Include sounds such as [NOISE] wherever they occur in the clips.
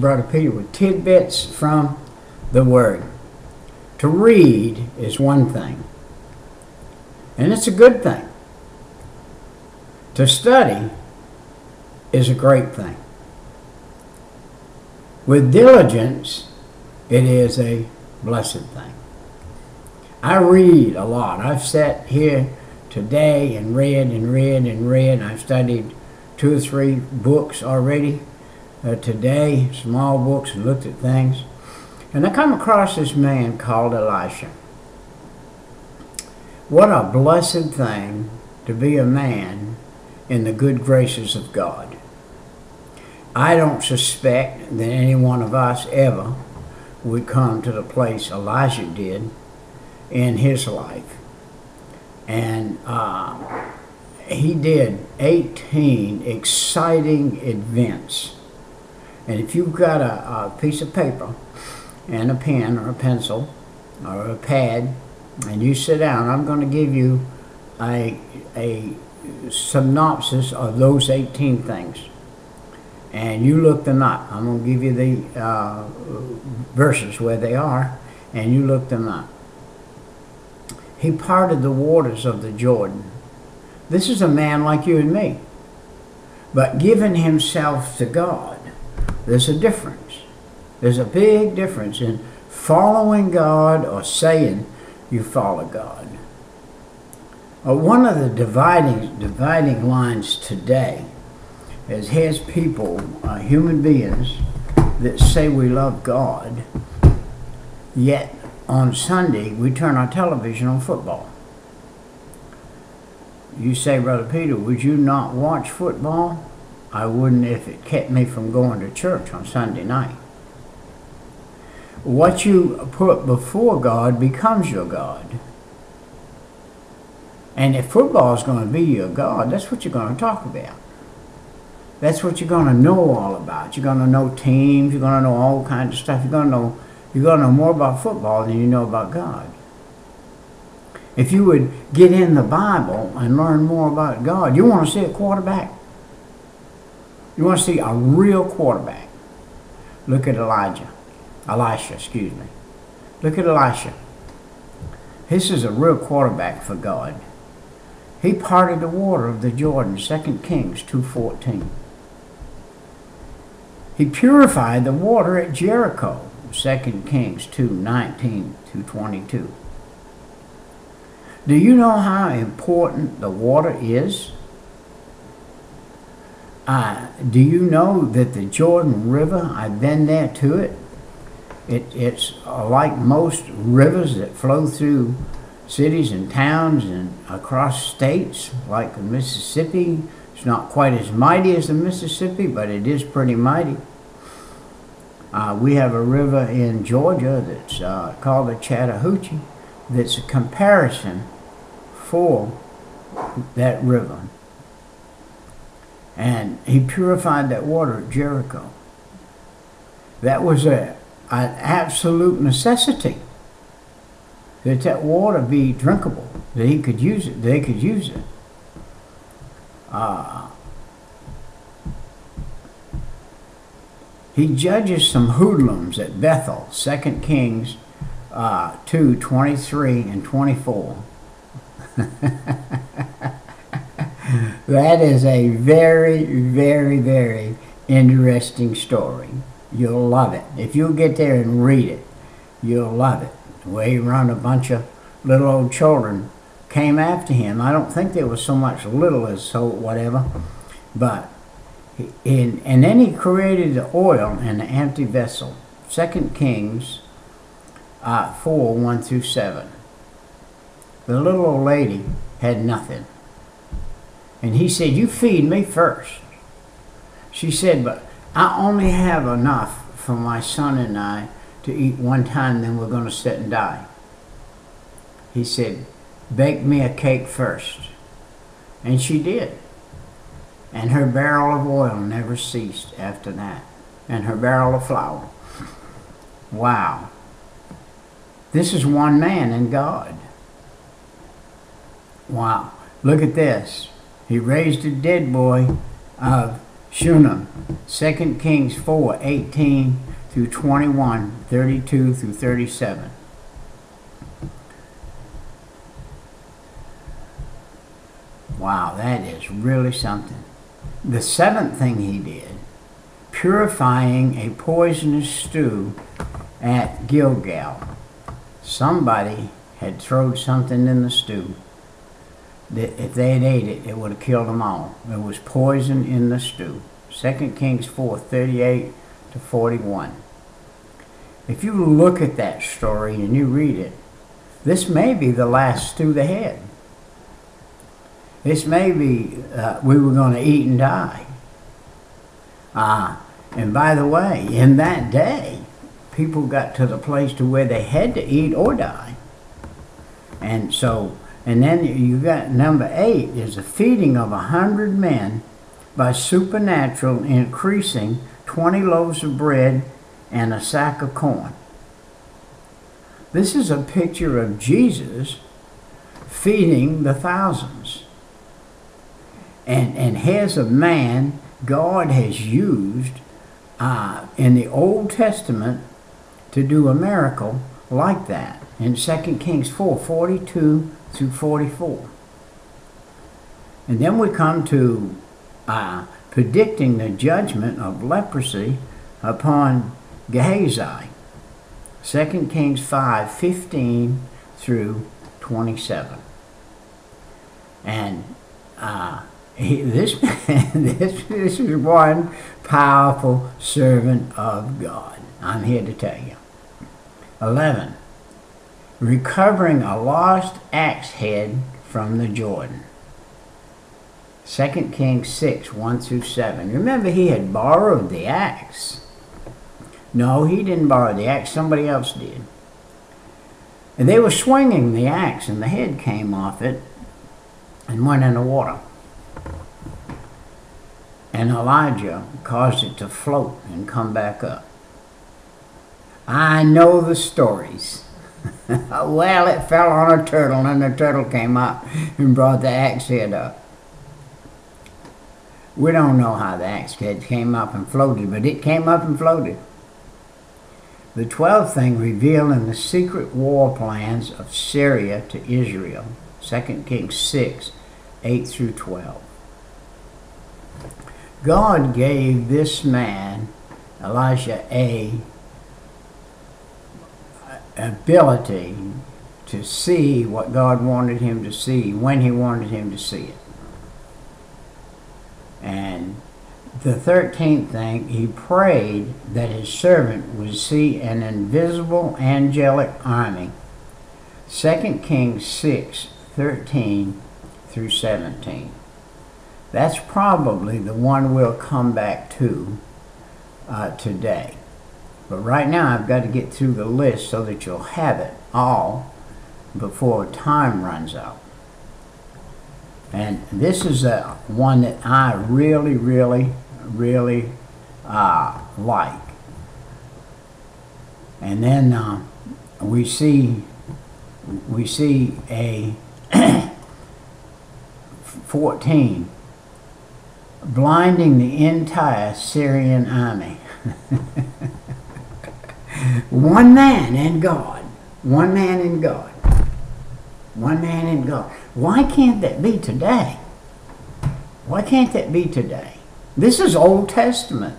Brother Peter with tidbits from the Word. To read is one thing, and it's a good thing. To study is a great thing. With diligence, it is a blessed thing. I read a lot. I've sat here today and read and read and read. I've studied two or three books already uh, today, small books, and looked at things. And I come across this man called Elisha. What a blessed thing to be a man in the good graces of God. I don't suspect that any one of us ever would come to the place Elijah did in his life. And uh, he did 18 exciting events. And if you've got a, a piece of paper and a pen or a pencil or a pad, and you sit down, I'm going to give you a, a synopsis of those 18 things. And you look them up. I'm going to give you the uh, verses where they are, and you look them up. He parted the waters of the Jordan. This is a man like you and me. But giving himself to God, there's a difference. There's a big difference in following God or saying you follow God. Uh, one of the dividing, dividing lines today is has people, uh, human beings, that say we love God, yet on Sunday we turn our television on football. You say, Brother Peter, would you not watch football? I wouldn't if it kept me from going to church on Sunday night. What you put before God becomes your God. And if football is going to be your God, that's what you're going to talk about. That's what you're going to know all about. You're going to know teams. You're going to know all kinds of stuff. You're going to know you're going to know more about football than you know about God. If you would get in the Bible and learn more about God, you want to see a quarterback. You want to see a real quarterback. Look at Elijah. Elisha, excuse me. Look at Elisha. This is a real quarterback for God. He parted the water of the Jordan, 2 Kings 2.14. He purified the water at Jericho, 2 Kings 2 19 to 22. Do you know how important the water is? Uh, do you know that the Jordan River, I've been there to it, it it's like most rivers that flow through cities and towns and across states, like the Mississippi. It's not quite as mighty as the Mississippi, but it is pretty mighty. Uh, we have a river in Georgia that's uh, called the Chattahoochee that's a comparison for that river. And he purified that water at Jericho. That was a, an absolute necessity that that water be drinkable, that he could use it, they could use it. Uh, He judges some hoodlums at Bethel, 2 Kings uh, 2 23 and 24. [LAUGHS] that is a very, very, very interesting story. You'll love it. If you'll get there and read it, you'll love it. The way he run a bunch of little old children came after him. I don't think there was so much little as so whatever, but in, and then he created the oil in the empty vessel. Second Kings uh, 4 1 through 7. The little old lady had nothing. And he said, You feed me first. She said, But I only have enough for my son and I to eat one time, then we're going to sit and die. He said, Bake me a cake first. And she did. And her barrel of oil never ceased after that. And her barrel of flour. [LAUGHS] Wow. This is one man in God. Wow. Look at this. He raised a dead boy of Shunem, 2 Kings 4 18 through 21, 32 through 37. Wow, that is really something. The seventh thing he did, purifying a poisonous stew at Gilgal. Somebody had thrown something in the stew. That if they had ate it, it would have killed them all. There was poison in the stew. 2 Kings 4 38 to 41. If you look at that story and you read it, this may be the last stew they had. This may be uh, we were going to eat and die. Ah, uh, and by the way, in that day, people got to the place to where they had to eat or die. And so, and then you got number eight is a feeding of a hundred men by supernatural increasing 20 loaves of bread and a sack of corn. This is a picture of Jesus feeding the thousands. And, and here's a man God has used uh, in the Old Testament to do a miracle like that in 2 Kings 4 42 through 44. And then we come to uh, predicting the judgment of leprosy upon Gehazi. 2 Kings 5 15 through 27. And uh, he, this, [LAUGHS] this, this is one powerful servant of God. I'm here to tell you. 11. Recovering a lost axe head from the Jordan. 2 Kings 6 1 through 7. Remember, he had borrowed the axe. No, he didn't borrow the axe, somebody else did. And they were swinging the axe, and the head came off it and went in the water. And Elijah caused it to float and come back up. I know the stories. [LAUGHS] well, it fell on a turtle, and the turtle came up and brought the axe head up. We don't know how the axe head came up and floated, but it came up and floated. The twelfth thing revealed in the secret war plans of Syria to Israel, 2 Kings 6, 8 through 12. God gave this man, Elisha, a ability to see what God wanted him to see when he wanted him to see it. And the 13th thing, he prayed that his servant would see an invisible angelic army. 2 Kings 6 13 through 17. That's probably the one we'll come back to uh, today. But right now, I've got to get through the list so that you'll have it all before time runs out. And this is a one that I really, really, really uh, like. And then uh, we see we see a [CLEARS THROAT] 14 blinding the entire Syrian army. [LAUGHS] One man and God. One man and God. One man and God. Why can't that be today? Why can't that be today? This is Old Testament.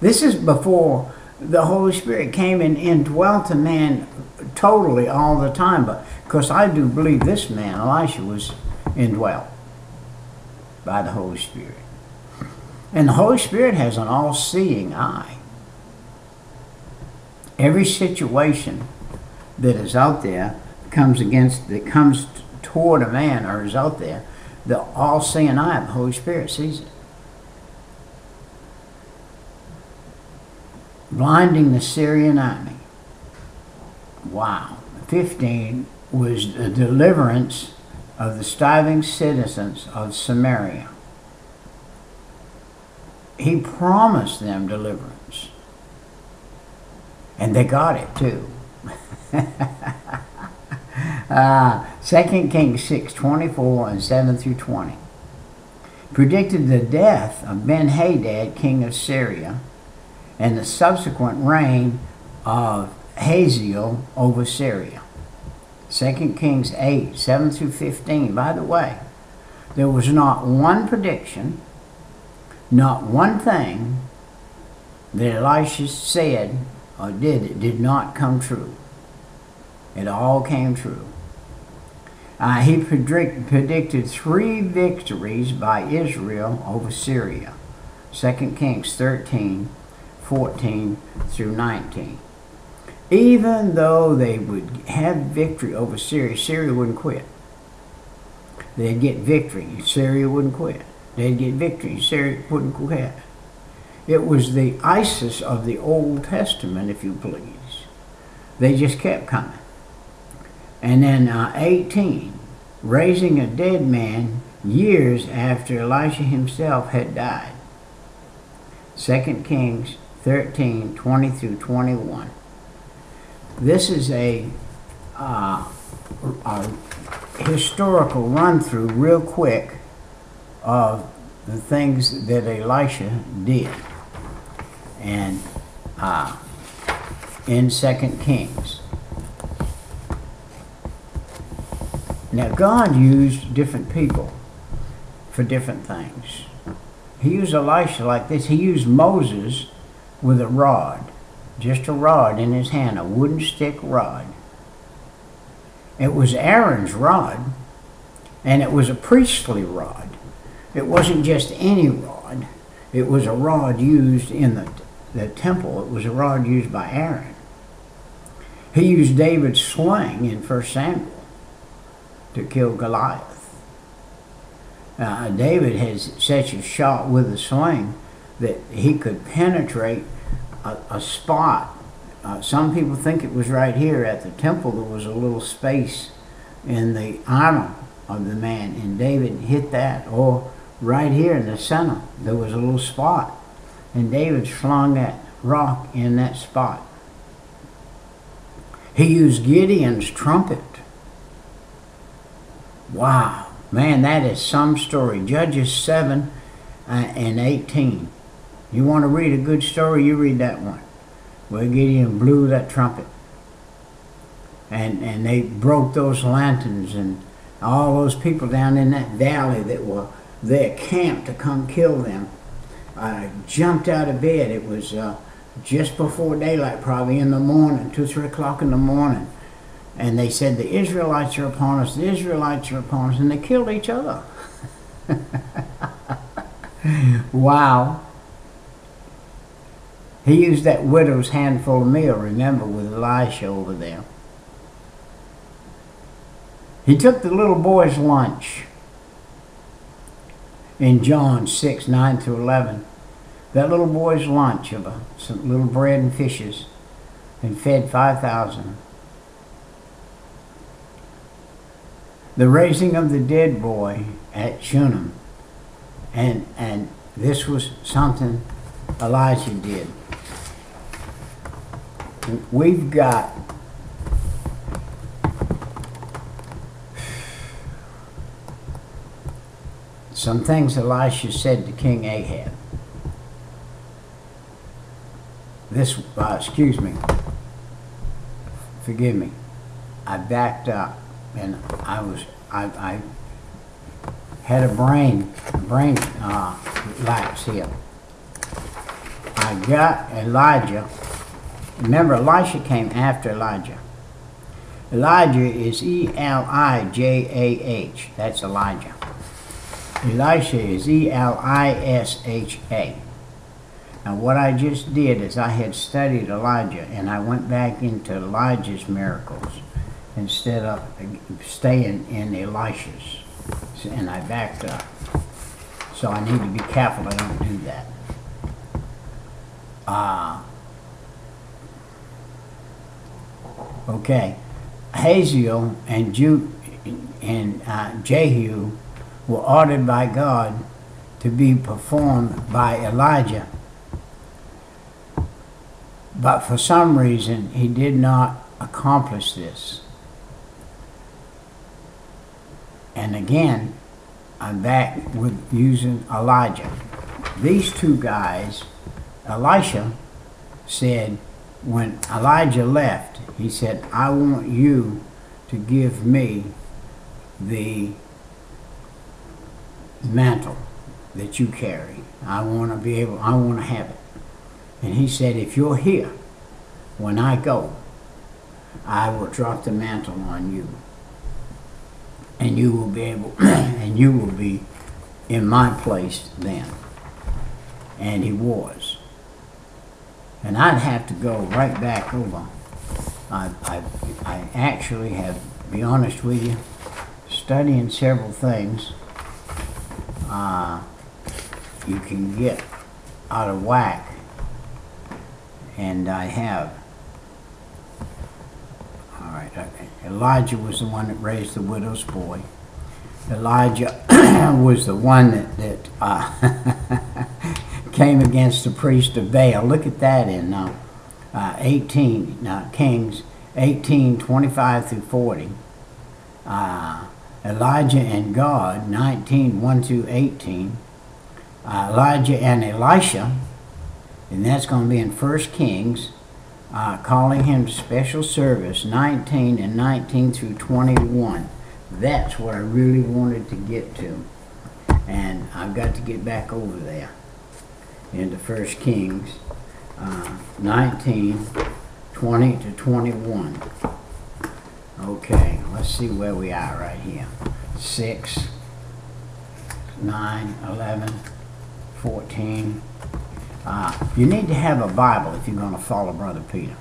This is before the Holy Spirit came and indwelt a man totally all the time. But because I do believe this man, Elisha, was indwelt by the Holy Spirit. And the Holy Spirit has an all seeing eye every situation that is out there comes against that comes toward a man or is out there the all-seeing eye of the holy spirit sees it. Blinding the syrian army. Wow. 15 was the deliverance of the starving citizens of samaria. He promised them deliverance and they got it too. [LAUGHS] uh, 2 Kings 6 24 and 7 through 20. predicted the death of Ben Hadad, king of Syria, and the subsequent reign of Hazael over Syria. 2 Kings 8, 7 through 15. By the way, there was not one prediction, not one thing that Elisha said or did that did not come true. It all came true. Uh, he predict, predicted three victories by Israel over Syria. 2 Kings 13, 14 through 19. Even though they would have victory over Syria, Syria wouldn't quit. They'd get victory, Syria wouldn't quit. They'd get victory, Syria wouldn't quit. It was the ISIS of the Old Testament, if you please. They just kept coming. And then uh, 18, raising a dead man years after Elisha himself had died. 2 Kings 13, 20 through 21. This is a, uh, a historical run through, real quick, of the things that Elisha did. And uh, in Second Kings. Now, God used different people for different things. He used Elisha like this. He used Moses with a rod, just a rod in his hand, a wooden stick rod. It was Aaron's rod, and it was a priestly rod. It wasn't just any rod. It was a rod used in the, the temple. It was a rod used by Aaron. He used David's sling in 1 Samuel to kill Goliath. Uh, David has such a shot with a sling that he could penetrate a, a spot. Uh, some people think it was right here at the temple. There was a little space in the armor of the man, and David hit that. Or right here in the center, there was a little spot, and David flung that rock in that spot. He used Gideon's trumpet Wow. Man, that is some story. Judges 7 uh, and 18. You want to read a good story, you read that one. Where Gideon blew that trumpet. And, and they broke those lanterns and all those people down in that valley that were there camped to come kill them. I jumped out of bed. It was uh, just before daylight, probably in the morning, 2, 3 o'clock in the morning and they said the Israelites are upon us, the Israelites are upon us, and they killed each other. [LAUGHS] wow. He used that widow's handful of meal, remember, with Elisha over there. He took the little boy's lunch in John 6, 9 through 11. That little boy's lunch of a, some little bread and fishes and fed 5,000. the raising of the dead boy at Shunem. And, and this was something Elijah did. We've got some things Elisha said to King Ahab. This, uh, excuse me, forgive me, I backed up and I was I, I had a brain brain uh, lapse here. I got Elijah. Remember, Elisha came after Elijah. Elijah is E L I J A H. That's Elijah. Elisha is E And what I just did is I had studied Elijah and I went back into Elijah's miracles instead of staying in Elisha's. And I backed up. So I need to be careful I don't do that. Uh, okay. Hazael and, Ju- and uh, Jehu were ordered by God to be performed by Elijah. But for some reason, he did not accomplish this. And again, I'm back with using Elijah. These two guys, Elisha said, when Elijah left, he said, I want you to give me the mantle that you carry. I want to be able, I want to have it. And he said, if you're here when I go, I will drop the mantle on you. And you will be able, [CLEARS THROAT] and you will be in my place then. And he was. And I'd have to go right back over. I, I, I actually have, to be honest with you, studying several things. Uh, you can get out of whack. And I have. All right, okay. Elijah was the one that raised the widow's boy. Elijah [CLEARS THROAT] was the one that, that uh, [LAUGHS] came against the priest of Baal. Look at that in uh, uh, 18, uh, Kings 18, 25 through 40. Uh, Elijah and God, 19, 1 through 18. Uh, Elijah and Elisha, and that's going to be in 1 Kings, uh, calling him special service, 19 and 19 through 21. That's what I really wanted to get to. And I've got to get back over there into 1 Kings uh, 19, 20 to 21. Okay, let's see where we are right here. 6, 9, 11, 14. Uh, you need to have a Bible if you're going to follow Brother Peter.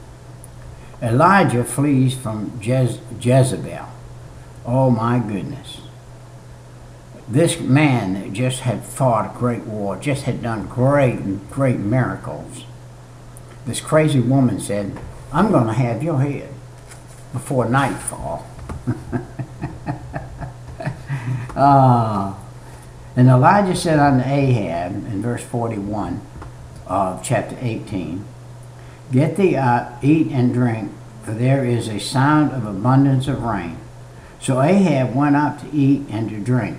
Elijah flees from Jez- Jezebel. Oh my goodness. This man that just had fought a great war, just had done great, great miracles. This crazy woman said, I'm going to have your head before nightfall. uh, [LAUGHS] and Elijah said unto Ahab in verse 41 of chapter 18, Get thee up, eat and drink, for there is a sound of abundance of rain. So Ahab went up to eat and to drink.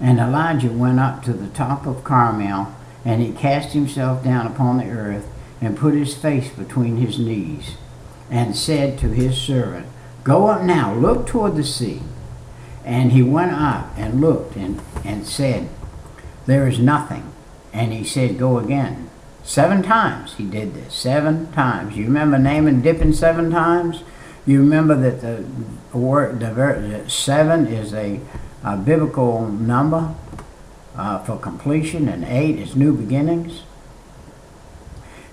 And Elijah went up to the top of Carmel, and he cast himself down upon the earth, and put his face between his knees, and said to his servant, Go up now, look toward the sea. And he went up and looked and, and said, There is nothing. And he said, Go again. Seven times he did this. Seven times. You remember Naaman dipping seven times? You remember that the word the, the seven is a, a biblical number uh, for completion, and eight is new beginnings.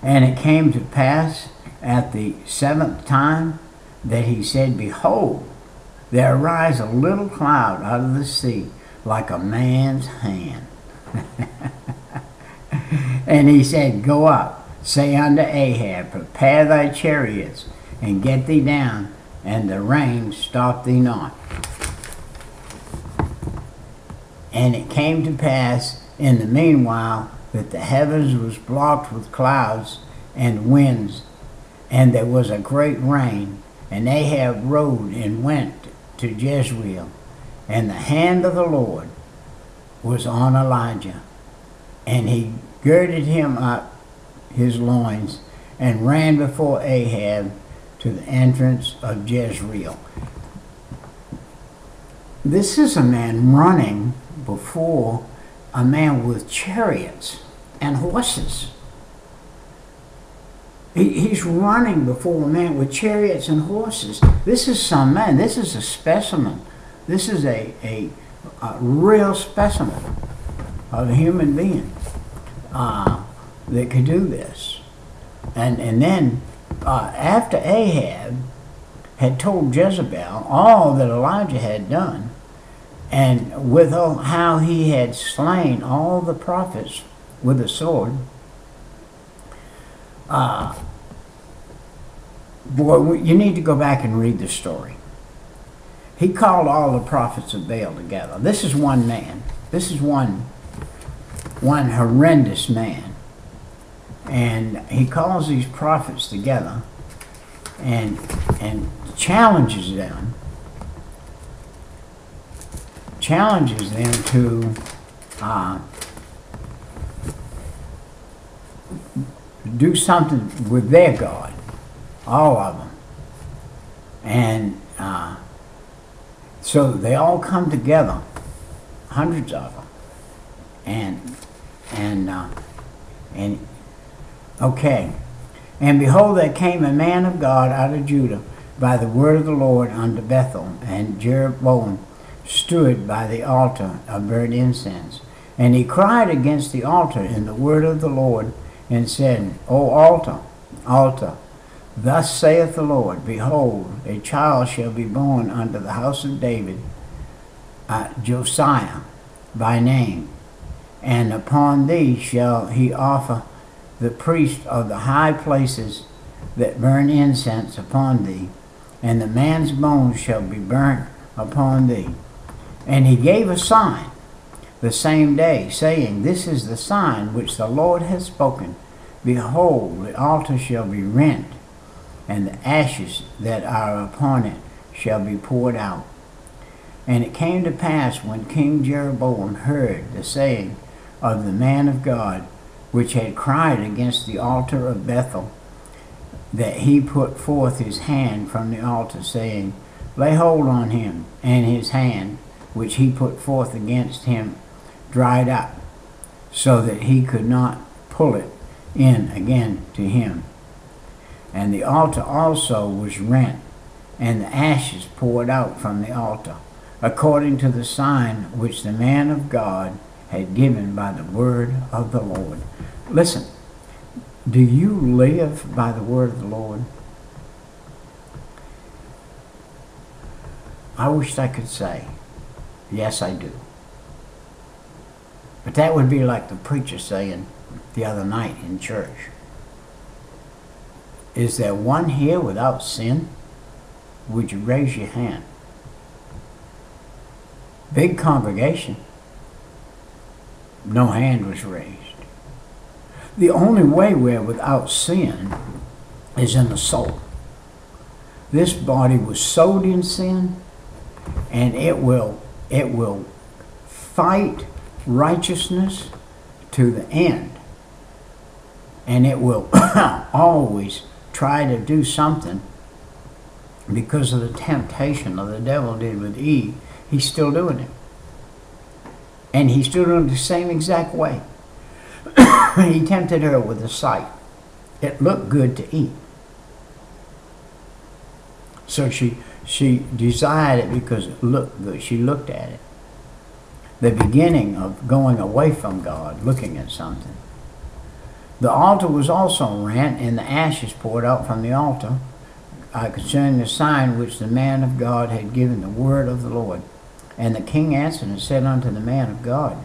And it came to pass at the seventh time that he said, Behold, there arise a little cloud out of the sea like a man's hand. [LAUGHS] and he said, Go up, say unto Ahab, Prepare thy chariots, and get thee down, and the rain stop thee not. And it came to pass in the meanwhile that the heavens was blocked with clouds and winds, and there was a great rain. And Ahab rode and went to Jezreel, and the hand of the Lord was on Elijah, and he girded him up his loins and ran before Ahab to the entrance of Jezreel. This is a man running before a man with chariots and horses. He, he's running before a man with chariots and horses. This is some man. This is a specimen. This is a, a, a real specimen of a human being uh, that could do this. And, and then uh, after Ahab had told Jezebel all that Elijah had done, and with how he had slain all the prophets with a sword, uh, boy, you need to go back and read the story. He called all the prophets of Baal together. This is one man. This is one, one horrendous man. And he calls these prophets together and, and challenges them challenges them to uh, do something with their God, all of them. And uh, so they all come together, hundreds of them, and and uh, and okay. And behold, there came a man of God out of Judah by the word of the Lord unto Bethel, and Jeroboam stood by the altar of burnt incense. And he cried against the altar in the word of the Lord, and said, O altar, altar, thus saith the Lord, Behold, a child shall be born unto the house of David, uh, Josiah by name, and upon thee shall he offer the priest of the high places that burn incense upon thee, and the man's bones shall be burnt upon thee. And he gave a sign the same day, saying, This is the sign which the Lord has spoken. Behold, the altar shall be rent, and the ashes that are upon it shall be poured out. And it came to pass when King Jeroboam heard the saying of the man of God, which had cried against the altar of Bethel, that he put forth his hand from the altar, saying, Lay hold on him, and his hand, which he put forth against him, dried up, so that he could not pull it in again to him. And the altar also was rent, and the ashes poured out from the altar, according to the sign which the man of God had given by the word of the Lord. Listen, do you live by the word of the Lord? I wish I could say, yes, I do. But that would be like the preacher saying the other night in church Is there one here without sin? Would you raise your hand? Big congregation. No hand was raised. The only way we're without sin is in the soul. This body was sowed in sin, and it will it will fight righteousness to the end. And it will [COUGHS] always try to do something because of the temptation of the devil did with Eve. He's still doing it. And he stood it the same exact way. [COUGHS] he tempted her with a sight. It looked good to eat. So she she desired it because it looked good. She looked at it. The beginning of going away from God, looking at something. The altar was also rent, and the ashes poured out from the altar uh, concerning the sign which the man of God had given the word of the Lord. And the king answered and said unto the man of God,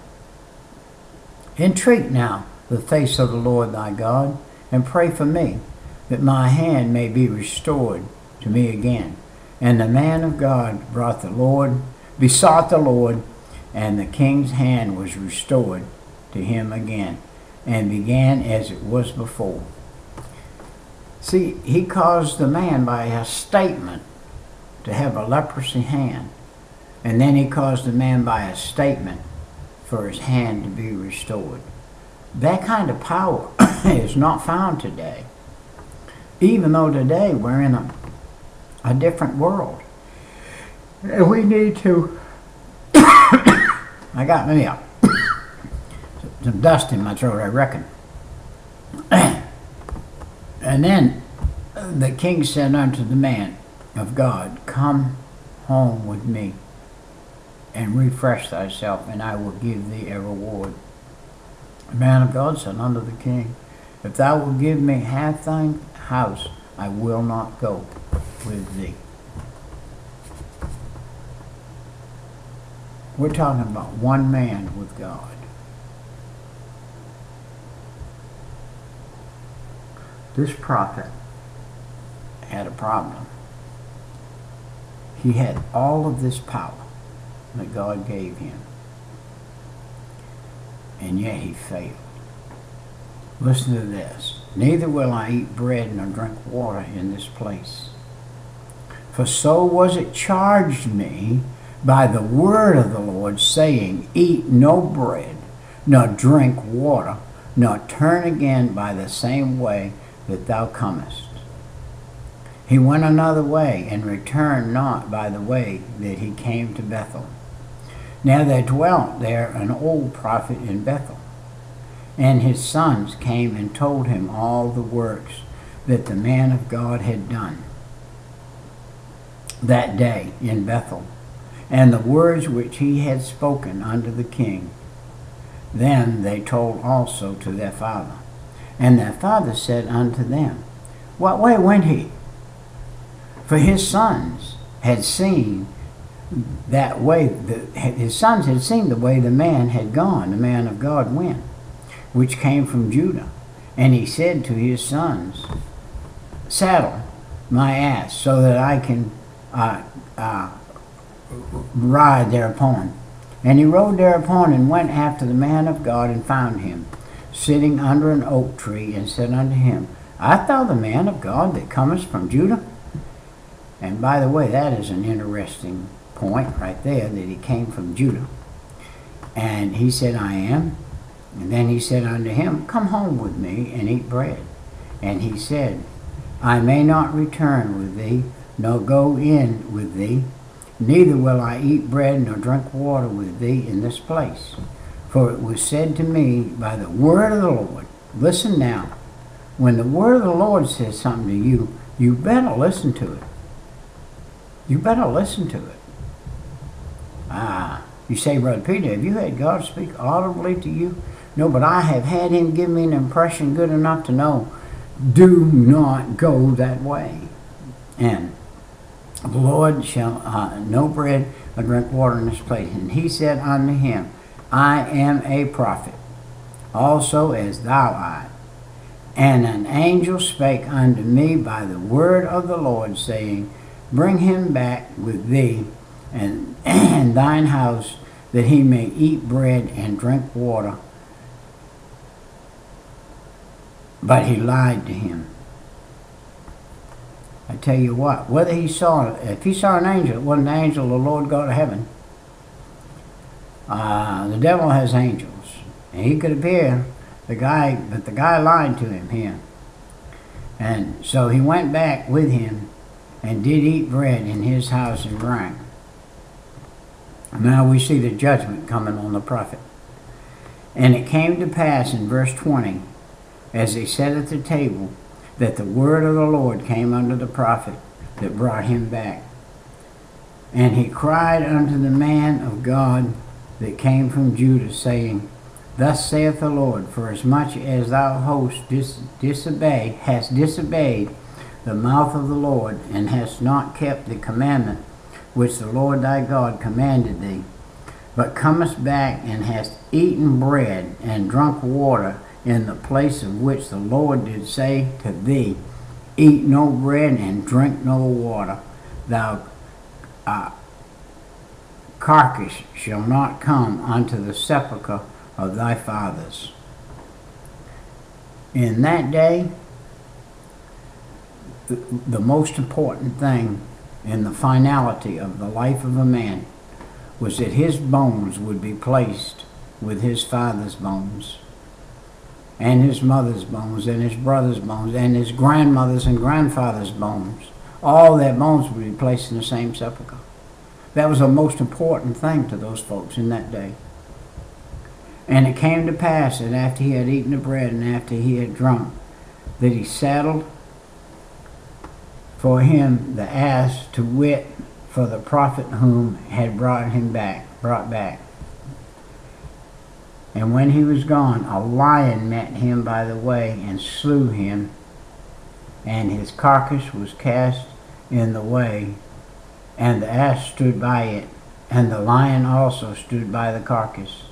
Entreat now the face of the Lord thy God, and pray for me, that my hand may be restored to me again. And the man of God brought the Lord, besought the Lord, and the king's hand was restored to him again, and began as it was before. See, he caused the man by a statement to have a leprosy hand, and then he caused the man by a statement for his hand to be restored. That kind of power [COUGHS] is not found today. Even though today we're in a, a different world. And we need to. [COUGHS] I got me up. [COUGHS] Some dust in my throat, I reckon. and then the king said unto the man of God, Come home with me and refresh thyself, and I will give thee a reward. Man of God said unto the king, If thou wilt give me half thine house, I will not go with thee. We're talking about one man with God. This prophet had a problem. He had all of this power that God gave him and yet he failed. Listen to this. Neither will I eat bread nor drink water in this place. For so was it charged me by the word of the Lord, saying, Eat no bread, nor drink water, nor turn again by the same way that thou comest. He went another way, and returned not by the way that he came to Bethel. Now there dwelt there an old prophet in Bethel, and his sons came and told him all the works that the man of God had done that day in Bethel, and the words which he had spoken unto the king. Then they told also to their father. And their father said unto them, What way went he? For his sons had seen that way, the, his sons had seen the way the man had gone, the man of God went, which came from Judah. And he said to his sons, Saddle my ass so that I can uh, uh, ride thereupon. And he rode thereupon and went after the man of God and found him, sitting under an oak tree, and said unto him, Art thou the man of God that comest from Judah? And by the way, that is an interesting point right there that he came from Judah. And he said, I am. And then he said unto him, Come home with me and eat bread. And he said, I may not return with thee, nor go in with thee, neither will I eat bread nor drink water with thee in this place. For it was said to me by the word of the Lord, listen now, when the word of the Lord says something to you, you better listen to it. You better listen to it. Ah, you say, Brother Peter, have you had God speak audibly to you? No, but I have had him give me an impression good enough to know, do not go that way. And the Lord shall uh, no bread or drink water in this place. And he said unto him, I am a prophet, also as thou art. And an angel spake unto me by the word of the Lord, saying, Bring him back with thee and, [CLEARS THROAT] and thine house, that he may eat bread and drink water. But he lied to him. I tell you what, whether he saw, if he saw an angel, it wasn't the angel of the Lord God of heaven. Uh, the devil has angels. And he could appear, the guy, but the guy lied to him here. And so he went back with him and did eat bread in his house and drank. Now we see the judgment coming on the prophet. And it came to pass in verse 20, as they sat at the table, that the word of the Lord came unto the prophet that brought him back. And he cried unto the man of God that came from Judah, saying, Thus saith the Lord, for as much as thou host dis- disobey, hast disobeyed the mouth of the Lord, and hast not kept the commandment which the Lord thy God commanded thee, but comest back and hast eaten bread and drunk water in the place of which the Lord did say to thee, Eat no bread and drink no water, thou uh, carcass shall not come unto the sepulchre of thy fathers. In that day, the, the most important thing in the finality of the life of a man was that his bones would be placed with his father's bones and his mother's bones and his brother's bones and his grandmother's and grandfather's bones. All their bones would be placed in the same sepulchre. That was the most important thing to those folks in that day. And it came to pass that after he had eaten the bread and after he had drunk, that he saddled for him the ass to wit for the prophet whom had brought him back, brought back. And when he was gone, a lion met him by the way and slew him, and his carcass was cast in the way, and the ass stood by it, and the lion also stood by the carcass.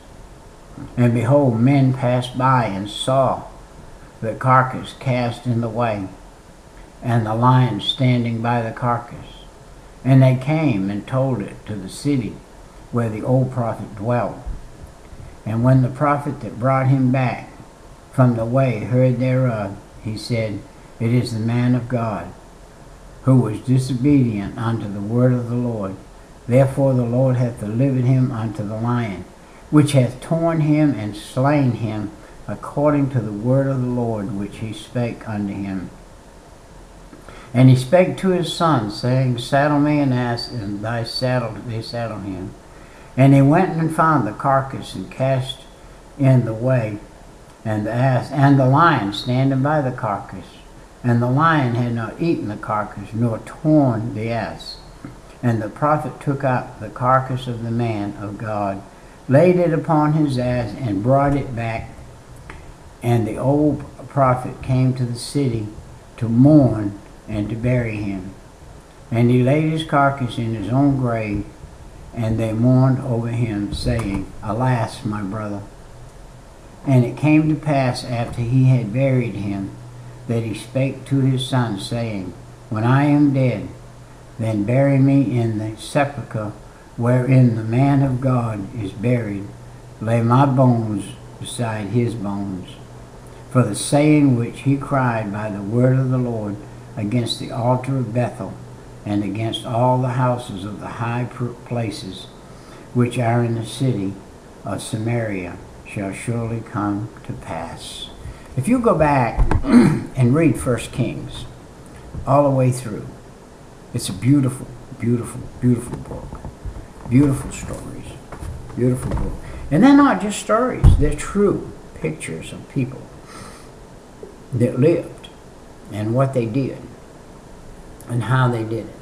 And behold, men passed by and saw the carcass cast in the way, and the lion standing by the carcass. And they came and told it to the city where the old prophet dwelt. And when the prophet that brought him back from the way heard thereof, he said, It is the man of God, who was disobedient unto the word of the Lord, Therefore the Lord hath delivered him unto the lion, which hath torn him and slain him, according to the word of the Lord which he spake unto him. And he spake to his son, saying, Saddle me an ass, and thy saddle they saddle him. And he went and found the carcass, and cast in the way, and the ass and the lion standing by the carcass. And the lion had not eaten the carcass, nor torn the ass. And the prophet took up the carcass of the man of God, laid it upon his ass, and brought it back. And the old prophet came to the city to mourn and to bury him. And he laid his carcass in his own grave, and they mourned over him, saying, Alas, my brother. And it came to pass after he had buried him, that he spake to his son, saying, When I am dead, then bury me in the sepulchre wherein the man of God is buried. Lay my bones beside his bones. For the saying which he cried by the word of the Lord against the altar of Bethel, and against all the houses of the high places which are in the city of Samaria, shall surely come to pass. If you go back [CLEARS THROAT] and read First Kings all the way through, it's a beautiful, beautiful, beautiful book. Beautiful stories. Beautiful book. And they're not just stories, they're true pictures of people that lived and what they did and how they did it.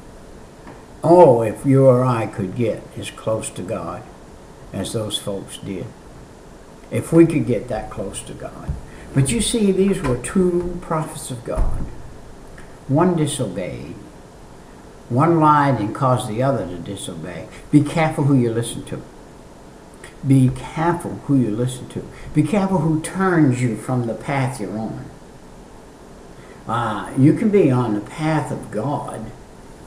Oh, if you or I could get as close to God as those folks did. If we could get that close to God. But you see, these were two prophets of God. One disobeyed. One lied and caused the other to disobey. Be careful who you listen to. Be careful who you listen to. Be careful who turns you from the path you're on. Uh, you can be on the path of God,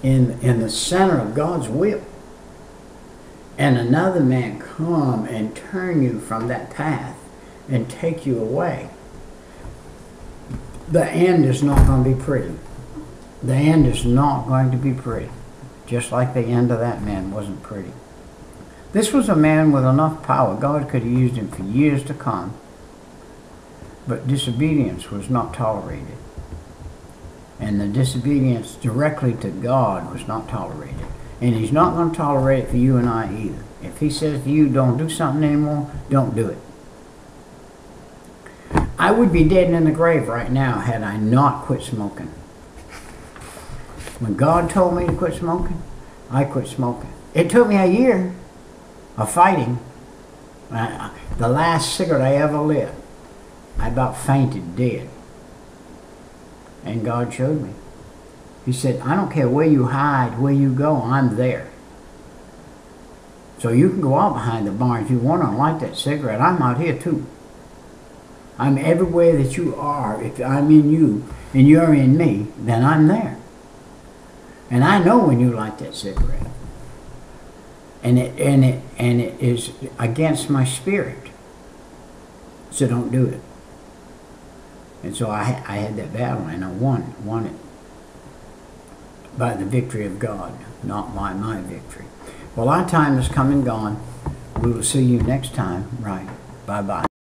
in, in the center of God's will, and another man come and turn you from that path and take you away. The end is not going to be pretty. The end is not going to be pretty, just like the end of that man wasn't pretty. This was a man with enough power. God could have used him for years to come. But disobedience was not tolerated and the disobedience directly to God was not tolerated. And he's not going to tolerate it for you and I either. If he says to you, don't do something anymore, don't do it. I would be dead in the grave right now had I not quit smoking. When God told me to quit smoking, I quit smoking. It took me a year of fighting. the last cigarette I ever lit, I about fainted dead. And God showed me. He said, I don't care where you hide, where you go, I'm there. So you can go out behind the barn if you want to light that cigarette. I'm out here too. I'm everywhere that you are. If I'm in you and you're in me, then I'm there. And I know when you light that cigarette. And it and it and it is against my spirit. So don't do it. And so I, I had that battle and I won, won it by the victory of God, not by my victory. Well, our time has come and gone. We will see you next time. Right. Bye bye.